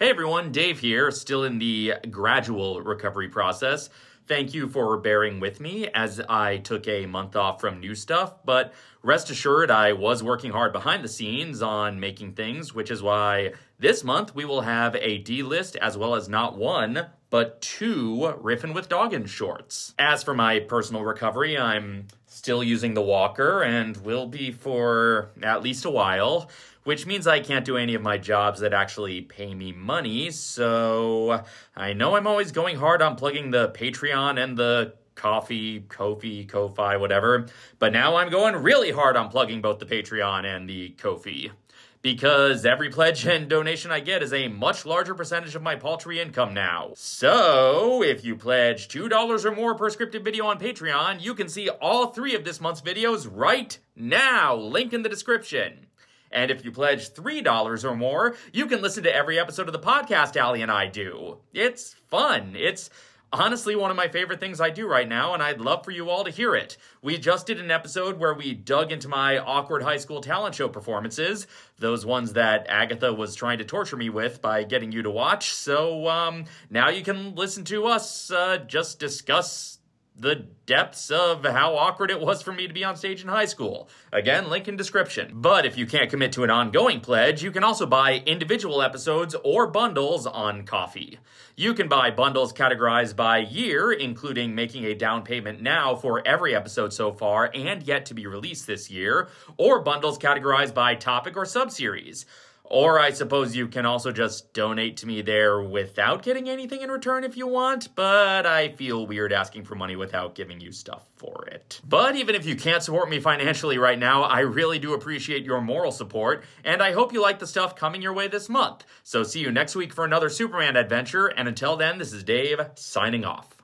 Hey everyone, Dave here, still in the gradual recovery process. Thank you for bearing with me as I took a month off from new stuff, but rest assured I was working hard behind the scenes on making things, which is why this month we will have a D list as well as not one, but two Riffin' with Doggin shorts. As for my personal recovery, I'm still using the walker and will be for at least a while which means I can't do any of my jobs that actually pay me money, so I know I'm always going hard on plugging the Patreon and the Coffee, Ko-fi, Ko-fi, whatever, but now I'm going really hard on plugging both the Patreon and the Ko-fi. Because every pledge and donation I get is a much larger percentage of my paltry income now. So, if you pledge $2 or more per scripted video on Patreon, you can see all three of this month's videos right now. Link in the description. And if you pledge $3 or more, you can listen to every episode of the podcast Ali and I do. It's fun. It's honestly one of my favorite things I do right now, and I'd love for you all to hear it. We just did an episode where we dug into my awkward high school talent show performances, those ones that Agatha was trying to torture me with by getting you to watch. So um, now you can listen to us uh, just discuss the depths of how awkward it was for me to be on stage in high school. Again, link in description. But if you can't commit to an ongoing pledge, you can also buy individual episodes or bundles on Ko-fi. You can buy bundles categorized by year, including making a down payment now for every episode so far and yet to be released this year, or bundles categorized by topic or subseries. Or I suppose you can also just donate to me there without getting anything in return if you want, but I feel weird asking for money without giving you stuff for it. But even if you can't support me financially right now, I really do appreciate your moral support, and I hope you like the stuff coming your way this month. So see you next week for another Superman adventure, and until then, this is Dave, signing off.